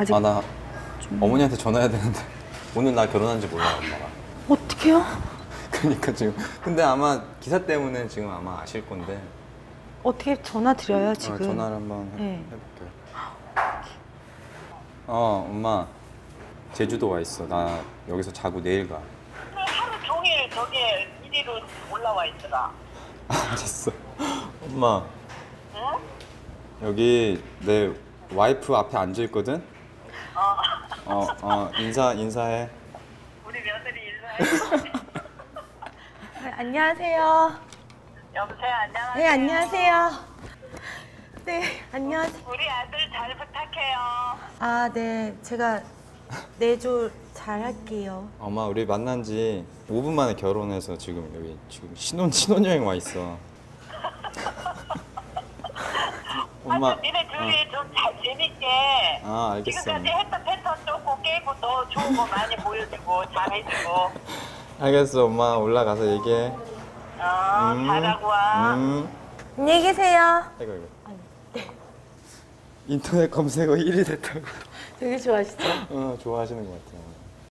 아직 아 나 어머니한테 전화해야 되는데 오늘 나 결혼한지 몰라 엄마가. 어떡해요? 그러니까 지금 근데 아마 기사 때문에 지금 아마 아실 건데 어떻게 전화 드려요 어, 지금? 전화를 한번 해, 네. 해볼게요. 어 엄마 제주도 와 있어. 나 여기서 자고 내일 가. 하루 종일 저게 이리로 올라와 있더라. 알았어. 엄마 응? 여기 내 와이프 앞에 앉아 있거든. 어, 어, 어 인사 인사해. 우리 며느리 인사해. 네, 안녕하세요. 여보세요, 안녕하세요. 네 안녕하세요. 네 안녕하세요. 우리 아들 잘 부탁해요. 아 네 제가 내조 잘 할게요. 엄마 우리 만난 지 5분 만에 결혼해서 지금 여기 지금 신혼 신혼여행 와 있어. 엄마. 하여튼 니네 둘이 좀잘 재밌게. 아 알겠어. 지금까지 했던 깨고 더 좋은 거 많이 보여주고 잘해주고. 알겠어 엄마 올라가서 얘기해. 어, 음, 잘하고 와. 음. 안녕히 계세요. 이거 이거. 인터넷 검색어 1위 됐다고. 되게 좋아하시죠? 어 좋아하시는 것 같아요.